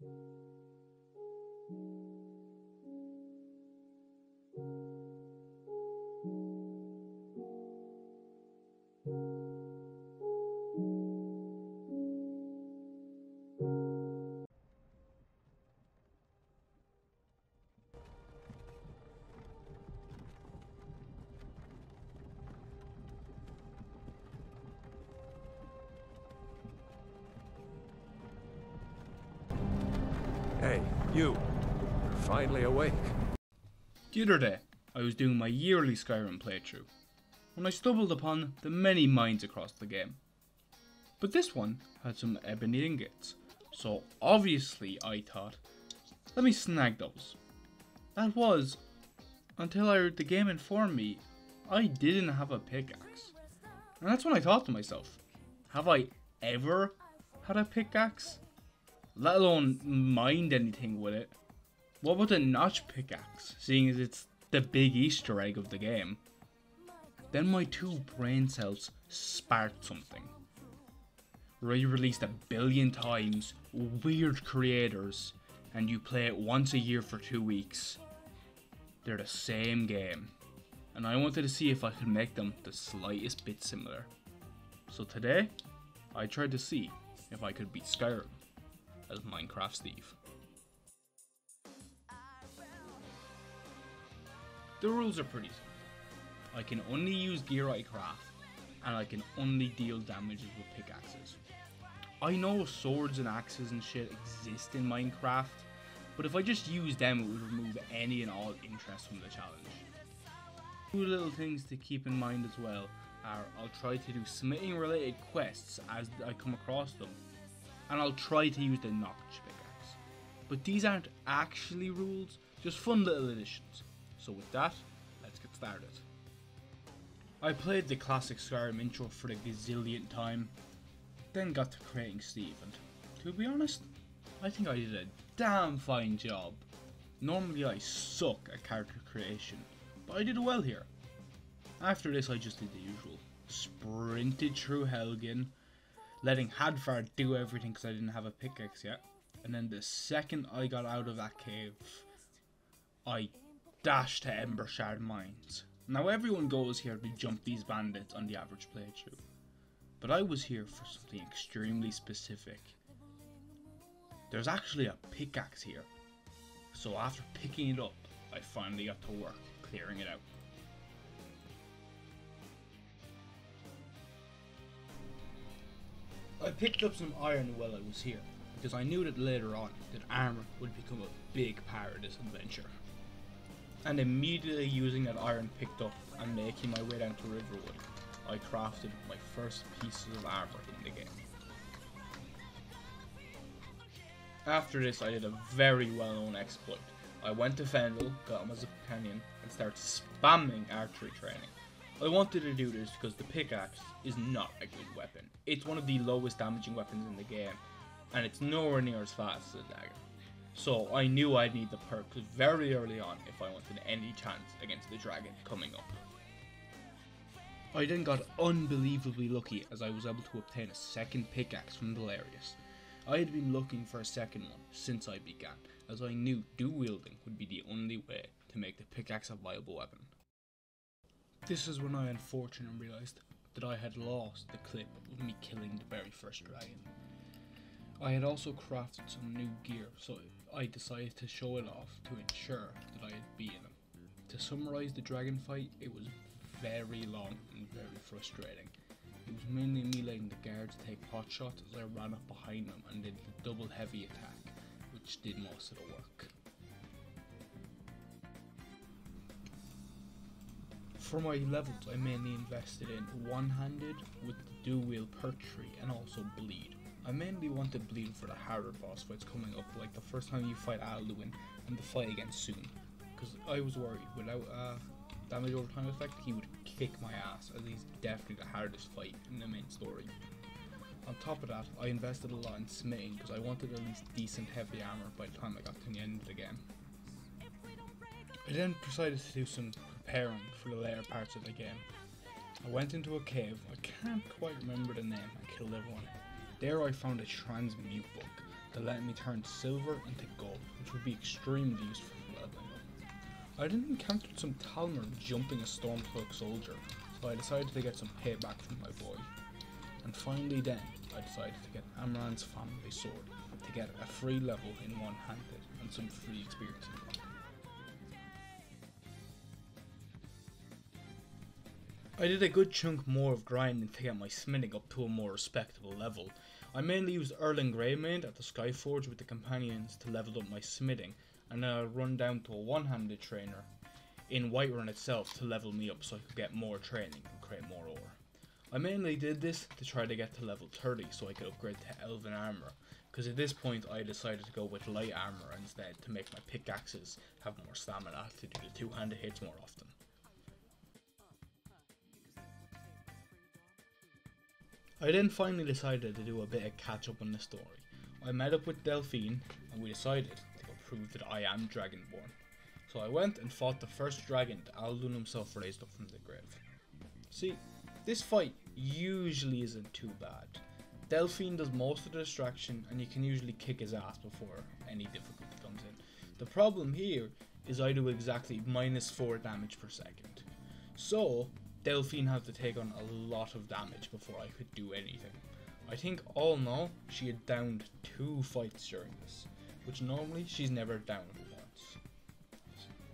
Hey, you. You're finally awake. The other day, I was doing my yearly Skyrim playthrough when I stumbled upon the many mines across the game. But this one had some ebony ingots, so obviously I thought, let me snag those. That was until I the game inform me I didn't have a pickaxe. And that's when I thought to myself, have I ever had a pickaxe? Let alone mind anything with it. What about the notch pickaxe, seeing as it's the big Easter egg of the game? Then my two brain cells sparked something. Re-released a billion times, weird creators, and you play it once a year for two weeks. They're the same game, and I wanted to see if I could make them the slightest bit similar. So today, I tried to see if I could beat Skyrim as Minecraft Steve. The rules are pretty simple. I can only use gear I craft, and I can only deal damages with pickaxes. I know swords and axes and shit exist in Minecraft, but if I just use them, it would remove any and all interest from the challenge. Two little things to keep in mind as well are I'll try to do smithing related quests as I come across them, and I'll try to use the notch pickaxe. But these aren't actually rules, just fun little additions. So with that, let's get started. I played the classic Skyrim intro for the gazillion time, then got to creating Steve, and to be honest, I think I did a damn fine job. Normally I suck at character creation, but I did well here. After this I just did the usual. Sprinted through Helgen, letting Hadvar do everything because I didn't have a pickaxe yet. And then the second I got out of that cave, I dashed to Embershard Mines. Now everyone goes here to jump these bandits on the average playthrough. But I was here for something extremely specific. There's actually a pickaxe here. So after picking it up, I finally got to work clearing it out. I picked up some iron while I was here, because I knew that later on that armor would become a big part of this adventure. And immediately using that iron picked up and making my way down to Riverwood, I crafted my first pieces of armor in the game. After this I did a very well known exploit. I went to Fenville, got him as a companion, and started spamming archery training. I wanted to do this because the pickaxe is not a good weapon. It's one of the lowest damaging weapons in the game, and it's nowhere near as fast as a dagger. So I knew I'd need the perks very early on if I wanted any chance against the dragon coming up. I then got unbelievably lucky as I was able to obtain a second pickaxe from Valerius. I had been looking for a second one since I began, as I knew dual wielding would be the only way to make the pickaxe a viable weapon. This is when I unfortunately realised that I had lost the clip of me killing the very first dragon. I had also crafted some new gear, so I decided to show it off to ensure that I had beaten him. To summarise the dragon fight, it was very long and very frustrating. It was mainly me letting the guards take pot shots as I ran up behind them and did the double heavy attack, which did most of the work. For my levels, I mainly invested in one-handed with the dual-wield perk tree and also bleed. I mainly wanted bleed for the harder boss fights coming up, like the first time you fight Alduin and the fight against Soon, because I was worried without uh, damage over time effect, he would kick my ass, as he's definitely the hardest fight in the main story. On top of that, I invested a lot in smithing because I wanted at least decent heavy armor by the time I got to the end of the game. I then decided to do some preparing for the later parts of the game. I went into a cave, I can't quite remember the name, I killed everyone. There I found a transmute book, that let me turn silver into gold, which would be extremely useful for leveling up. I then encountered some Thalmor jumping a Stormcloak soldier, so I decided to get some payback from my boy. And finally then, I decided to get Amren's family sword to get a free level in one-handed and some free experience. I did a good chunk more of grinding to get my smithing up to a more respectable level. I mainly used Eorlund Gray-Mane at the Skyforge with the companions to level up my smithing, and then I'd run down to a one-handed trainer in Whiterun itself to level me up so I could get more training and create more ore. I mainly did this to try to get to level 30 so I could upgrade to Elven Armour, because at this point I decided to go with light armour instead to make my pickaxes have more stamina to do the two-handed hits more often. I then finally decided to do a bit of catch up on the story. I met up with Delphine and we decided to prove that I am Dragonborn. So I went and fought the first dragon that Alduin himself raised up from the grave. See, this fight usually isn't too bad. Delphine does most of the distraction and you can usually kick his ass before any difficulty comes in. The problem here is I do exactly minus 4 damage per second. So, Delphine had to take on a lot of damage before I could do anything. I think all in all, she had downed two fights during this, which normally she's never downed once.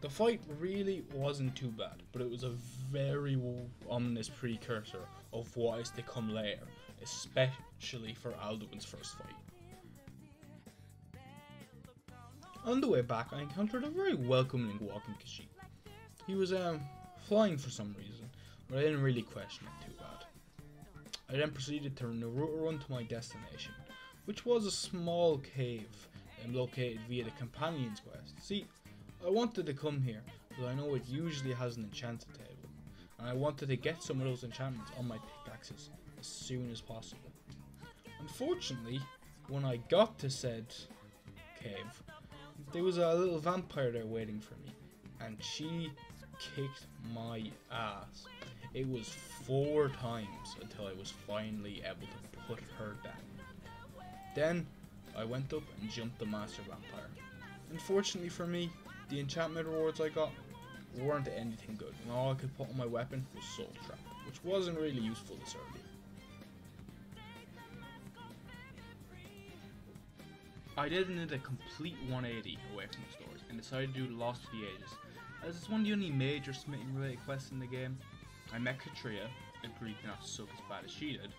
The fight really wasn't too bad, but it was a very ominous precursor of what is to come later, especially for Alduin's first fight. On the way back, I encountered a very welcoming walking Khajiit. He was um, flying for some reason, but I didn't really question it too bad. I then proceeded to run to my destination, which was a small cave um, located via the companion's quest. See, I wanted to come here because I know it usually has an enchanted table, and I wanted to get some of those enchantments on my pickaxes as soon as possible. Unfortunately, when I got to said cave, there was a little vampire there waiting for me, and she kicked my ass. It was four times until I was finally able to put her down. Then I went up and jumped the Master Vampire. Unfortunately for me, the enchantment rewards I got weren't anything good, and all I could put on my weapon was Soul Trap, which wasn't really useful this early. I did need a complete 180 away from the story and decided to do Lost to the Ages, as it's one of the only major smithing related quests in the game. I met Katria, agreed not to suck as bad as she did,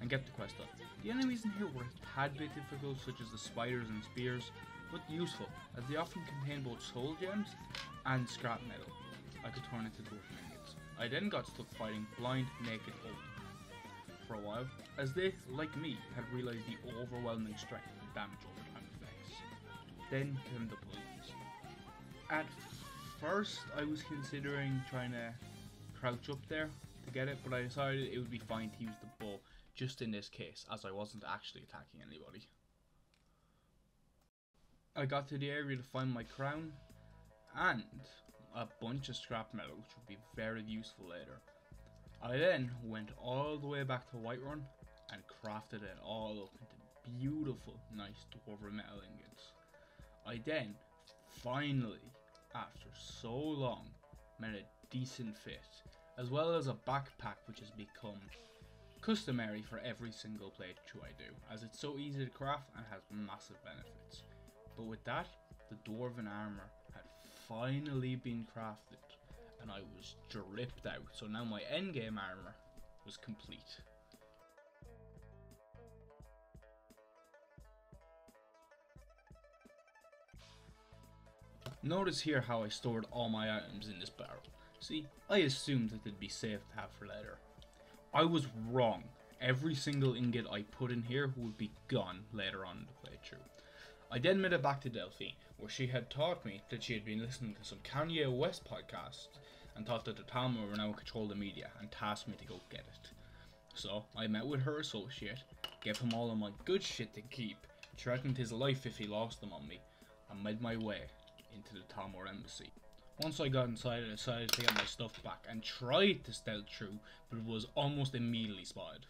and get the quest done. The enemies in here were a tad bit difficult, such as the spiders and spears, but useful, as they often contain both soul gems and scrap metal I could turn into dwarf ingots. I then got stuck fighting blind, naked old for a while, as they, like me, had realised the overwhelming strength and damage over time. effects. then came the police. At first, I was considering trying to crouch up there to get it, but I decided it would be fine to use the bow just in this case, as I wasn't actually attacking anybody. I got to the area to find my crown and a bunch of scrap metal, which would be very useful later. I then went all the way back to Whiterun and crafted it all up into beautiful, nice dwarven metal ingots. I then, finally, after so long, made a decent fit, as well as a backpack which has become customary for every single playthrough I do, as it's so easy to craft and has massive benefits. But with that, the Dwarven armor had finally been crafted, and I was dripped out, so now my endgame armor was complete. Notice here how I stored all my items in this barrel. See, I assumed that they'd be safe to have for later. I was wrong. Every single ingot I put in here would be gone later on in the playthrough. I then made it back to Delphine, where she had taught me that she had been listening to some Kanye West podcast and thought that the Thalmor were now in control of the media and tasked me to go get it. So I met with her associate, gave him all of my good shit to keep, threatened his life if he lost them on me, and made my way into the Thalmor embassy. Once I got inside, I decided to get my stuff back and tried to stealth through, but was almost immediately spotted.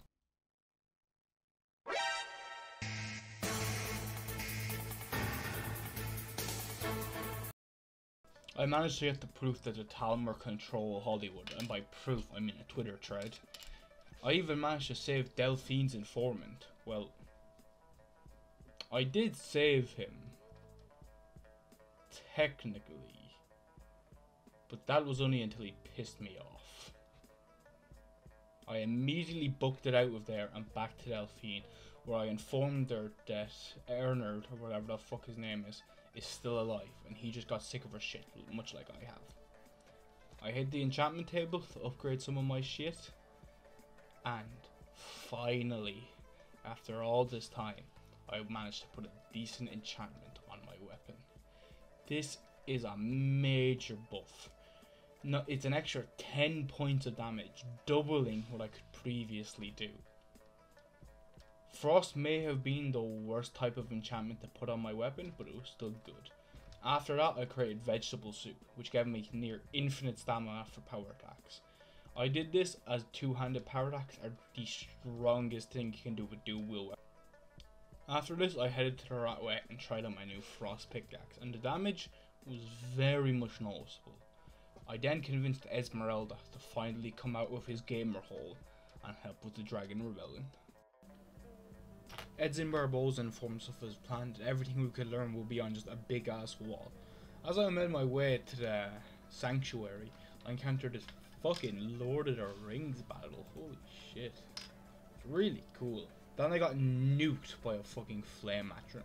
I managed to get the proof that the Thalmor control Hollywood, and by proof I mean a Twitter thread. I even managed to save Delphine's informant. Well, I did save him. Technically. But that was only until he pissed me off. I immediately booked it out of there and back to Delphine, where I informed her that Ernard, or whatever the fuck his name is, is still alive, and he just got sick of her shit, much like I have. I hit the enchantment table to upgrade some of my shit, and finally, after all this time, I managed to put a decent enchantment on my weapon. This is a major buff. No, it's an extra 10 points of damage, doubling what I could previously do. Frost may have been the worst type of enchantment to put on my weapon, but it was still good. After that, I created Vegetable Soup, which gave me near infinite stamina for power attacks. I did this as two-handed power attacks are the strongest thing you can do with dual wield. After this, I headed to the Ratway and tried out my new Frost pickaxe, and the damage was very much noticeable. I then convinced Esmeralda to finally come out of his gamer hole and help with the Dragon Rebellion. Edson Barboza informs of his plan that everything we could learn will be on just a big ass wall. As I made my way to the sanctuary, I encountered this fucking Lord of the Rings battle. Holy shit. It's really cool. Then I got nuked by a fucking flame atronach,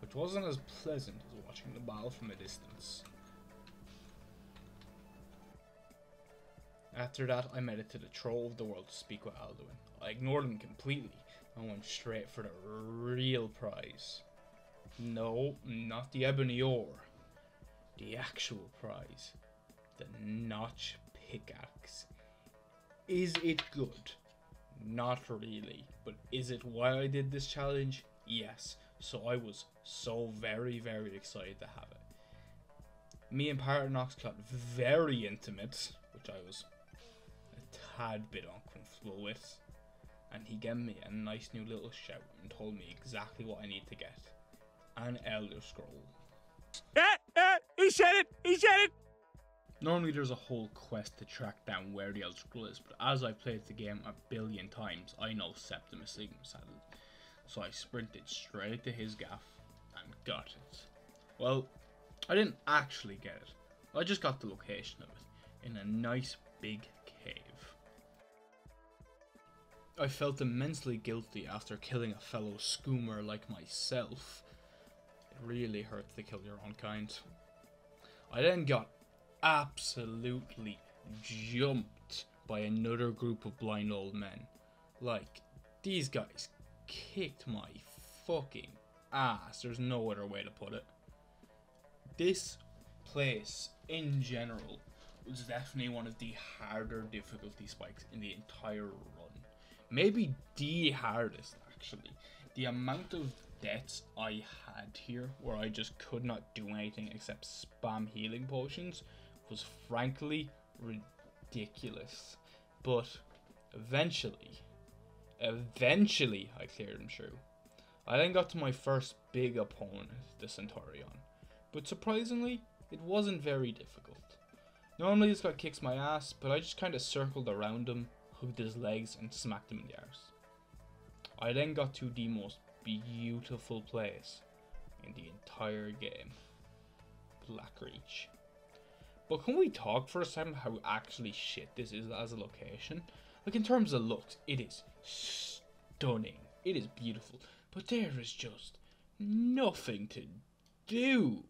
which wasn't as pleasant as watching the battle from a distance. After that, I made it to the Troll of the World to speak with Alduin. I ignored him completely and went straight for the real prize. No, not the ebony ore. The actual prize. The notch pickaxe. Is it good? Not really. But is it why I did this challenge? Yes. So I was so very, very excited to have it. Me and Pirate Paradox got very intimate, which I was tad bit uncomfortable with. And he gave me a nice new little shout and told me exactly what I need to get. An Elder Scroll. Ah, ah, he said it! He said it! Normally there's a whole quest to track down where the Elder Scroll is, but as I've played the game a billion times, I know Septimus had it. So I sprinted straight to his gaff and got it. Well, I didn't actually get it. I just got the location of it in a nice big I felt immensely guilty after killing a fellow skoomer like myself. It really hurts to kill your own kind. I then got absolutely jumped by another group of blind old men. Like, these guys kicked my fucking ass. There's no other way to put it. This place, in general, was definitely one of the harder difficulty spikes in the entire run. Maybe the hardest, actually. The amount of deaths I had here, where I just could not do anything except spam healing potions, was frankly ridiculous. But eventually, eventually I cleared him through. I then got to my first big opponent, the Centurion. But surprisingly, it wasn't very difficult. Normally this guy kicks my ass, but I just kind of circled around him, hugged his legs, and smacked him in the arse. I then got to the most beautiful place in the entire game. Blackreach. But can we talk for a second how actually shit this is as a location? Like in terms of looks, it is stunning. It is beautiful. But there is just nothing to do.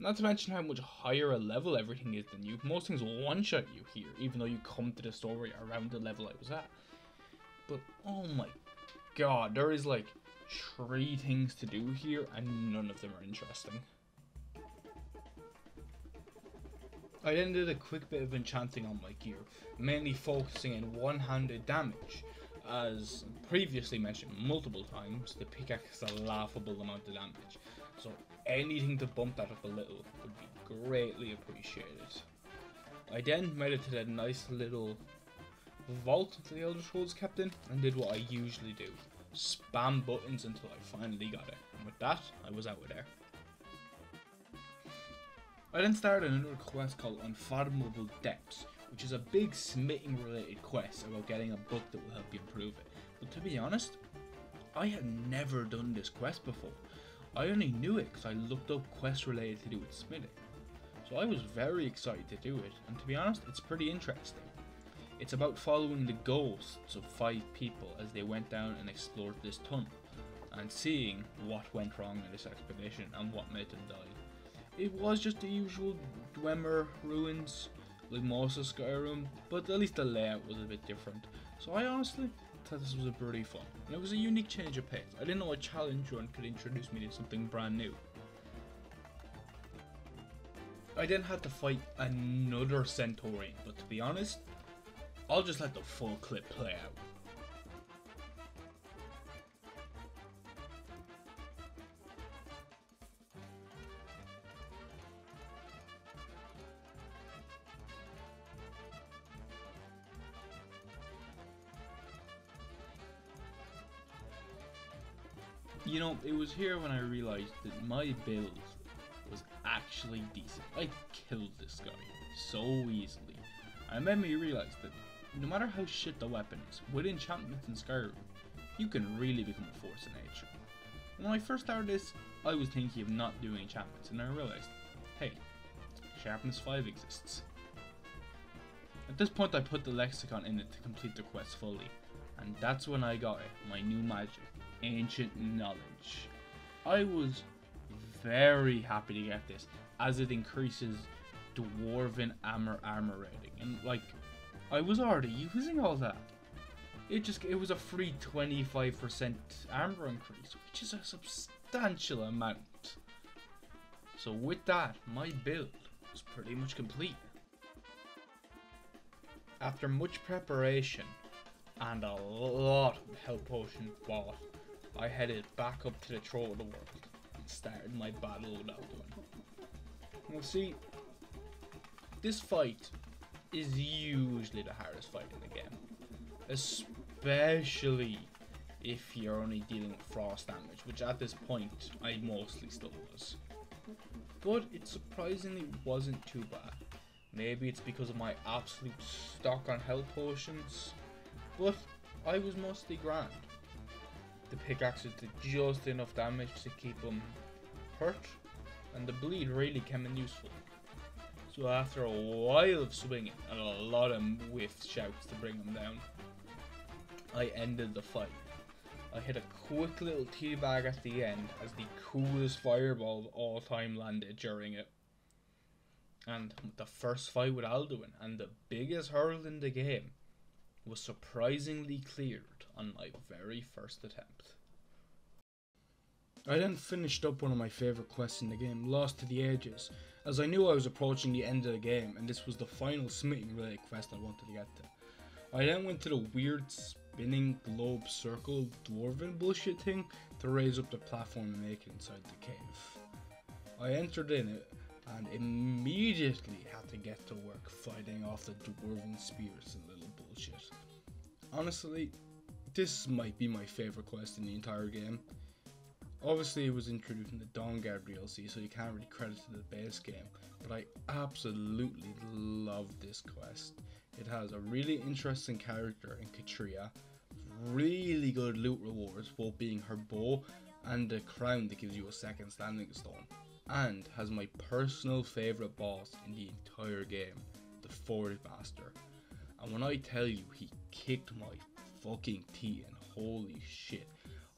Not to mention how much higher a level everything is than you. Most things will one shot you here, even though you come to the story around the level I was at. But oh my god, there is like three things to do here, and none of them are interesting. I then did a quick bit of enchanting on my gear, mainly focusing on one-handed damage. As previously mentioned multiple times, the pickaxe has a laughable amount of damage, so anything to bump that up a little would be greatly appreciated. I then made it to that nice little vault that the Elder Scrolls kept in, and did what I usually do. Spam buttons until I finally got it. And with that, I was out of there. I then started another quest called Unfathomable Depths, which is a big smithing related quest about getting a book that will help you improve it. But to be honest, I had never done this quest before. I only knew it because I looked up quests related to do with smithing. So I was very excited to do it, and to be honest, it's pretty interesting. It's about following the ghosts of five people as they went down and explored this tunnel, and seeing what went wrong in this expedition and what made them die. It was just the usual Dwemer ruins, like most of Skyrim, but at least the layout was a bit different. So I honestly this was a pretty fun, and it was a unique change of pace. I didn't know a challenge run could introduce me to something brand new. I then had to fight another Centurion, but to be honest, I'll just let the full clip play out. It was here when I realized that my build was actually decent. I killed this guy so easily. And made me realize that no matter how shit the weapon is, with enchantments in Skyrim, you can really become a force of nature. When I first started this, I was thinking of not doing enchantments, and I realized, hey, sharpness 5 exists. At this point I put the lexicon in it to complete the quest fully, and that's when I got it, my new magic, Ancient Knowledge. I was very happy to get this, as it increases Dwarven armor armor rating, and like, I was already using all that. It just it was a free 25% armor increase, which is a substantial amount. So with that, my build was pretty much complete. After much preparation and a lot of health potions bought, I headed back up to the throat of the world and started my battle with Alduin. Now see, this fight is usually the hardest fight in the game, especially if you're only dealing with frost damage, which at this point I mostly still was. But it surprisingly wasn't too bad. Maybe it's because of my absolute stock on health potions, but I was mostly grand. The pickaxes did just enough damage to keep them hurt, and the bleed really came in useful. So after a while of swinging and a lot of whiff shouts to bring them down, I ended the fight. I hit a quick little teabag at the end as the coolest fireball of all time landed during it. And the first fight with Alduin and the biggest hurdle in the game was surprisingly cleared on my very first attempt. I then finished up one of my favourite quests in the game, Lost to the Ages, as I knew I was approaching the end of the game and this was the final smithing related quest I wanted to get to. I then went to the weird spinning globe circle dwarven bullshit thing to raise up the platform and make it inside the cave. I entered in it and immediately had to get to work fighting off the dwarven spears and little Honestly, this might be my favourite quest in the entire game. Obviously, it was introduced in the Dawnguard DLC, so you can't really credit to the base game, but I absolutely love this quest. It has a really interesting character in Katria, really good loot rewards, for being her bow and a crown that gives you a second standing stone, and has my personal favourite boss in the entire game, the Forge Master. And when I tell you he kicked my fucking teeth and holy shit,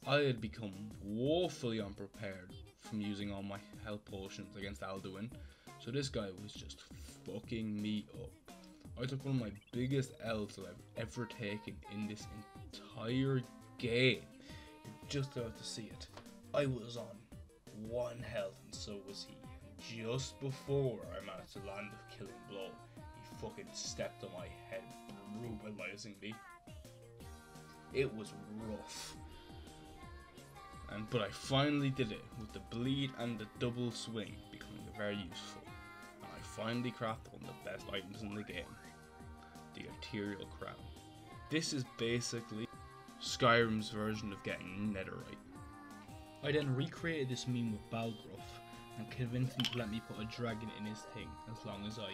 I had become woefully unprepared from using all my health potions against Alduin, so this guy was just fucking me up. I took one of my biggest L's that I've ever taken in this entire game. You're just about to see it. I was on one health and so was he. Just before I managed to land a killing blow, fucking stepped on my head, brutalizing me. It was rough. And but I finally did it with the bleed and the double swing becoming very useful. And I finally crafted one of the best items in the game. The Aetherial Crown. This is basically Skyrim's version of getting netherite. I then recreated this meme with Balgruuf and convinced him to let me put a dragon in his thing as long as I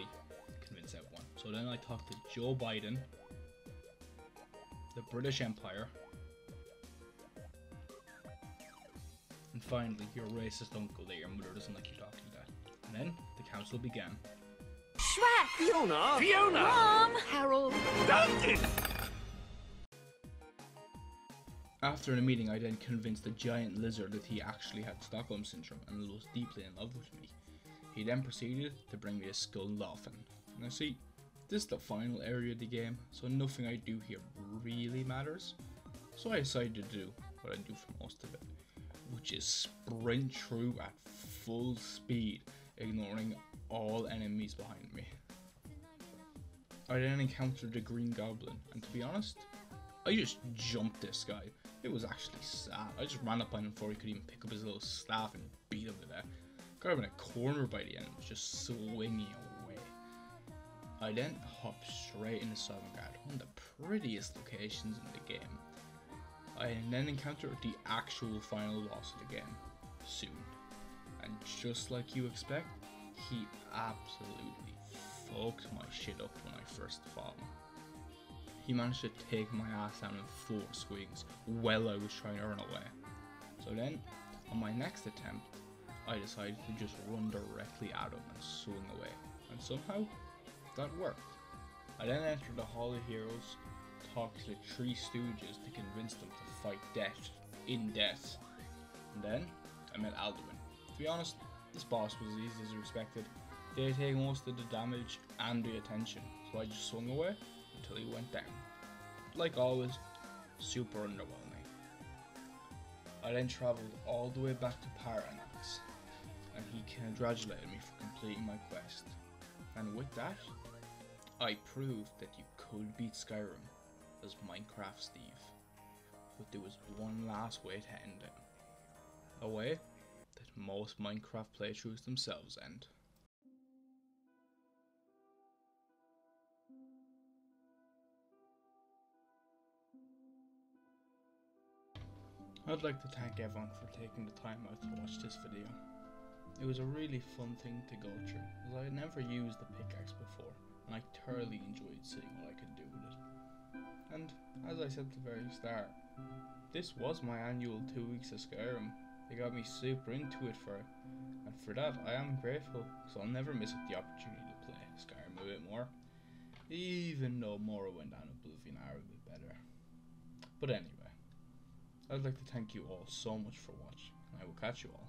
convince everyone. So then I talked to Joe Biden, the British Empire, and finally your racist uncle that your mother doesn't like you talking to. That. And then the council began. Shrek! Fiona! Fiona! Mom! Harold! Duncan! After the meeting, I then convinced the giant lizard that he actually had Stockholm Syndrome and was deeply in love with me. He then proceeded to bring me a Skuldafn. Now see, this is the final area of the game, so nothing I do here really matters. So I decided to do what I do for most of it, which is sprint through at full speed, ignoring all enemies behind me. I then encountered the Green Goblin, and to be honest, I just jumped this guy. It was actually sad. I just ran up on him before he could even pick up his little staff and beat him to death. Got him in a corner by the end, was just swinging away. I then hop straight into Sovngarde, one of the prettiest locations in the game. I then encounter the actual final boss of the game, soon. And just like you expect, he absolutely fucked my shit up when I first fought him. He managed to take my ass down in four swings while I was trying to run away. So then, on my next attempt, I decided to just run directly at him and swing away. And somehow, that worked. I then entered the Hall of Heroes, talked to the Three Stooges to convince them to fight death in death. And then, I met Alduin. To be honest, this boss was as easy as expected. They take most of the damage and the attention, so I just swung away until he went down. Like always, super underwhelming. I then travelled all the way back to Paarthurnax, and he congratulated me for completing my quest. And with that, I proved that you could beat Skyrim as Minecraft Steve. But there was one last way to end it. A way that most Minecraft playthroughs themselves end. I'd like to thank everyone for taking the time out to watch this video. It was a really fun thing to go through, as I had never used the pickaxe before, and I thoroughly enjoyed seeing what I could do with it. And, as I said at the very start, this was my annual two weeks of Skyrim. They got me super into it for it, and for that I am grateful, because I'll never miss the opportunity to play Skyrim a bit more, even though Morrowind and Oblivion are a bit better. But anyway, I'd like to thank you all so much for watching, and I will catch you all